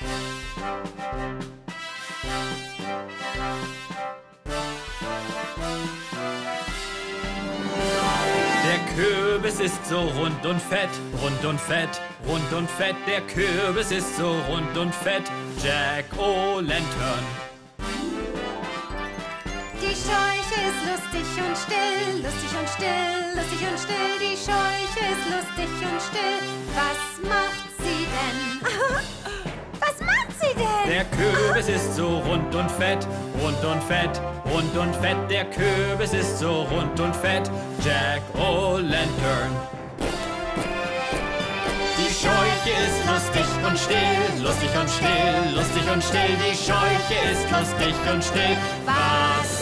Der Kürbis ist so rund und fett, rund und fett, rund und fett. Der Kürbis ist so rund und fett, Jack O'Lantern. Die Scheuche ist lustig und still, lustig und still, lustig und still. Die Scheuche ist lustig und still. Der Kürbis ist so rund und fett, rund und fett, rund und fett. Der Kürbis ist so rund und fett, Jack O'Lantern. Die Scheuche ist lustig und still, lustig und still, lustig und still. Die Scheuche ist lustig und still. Was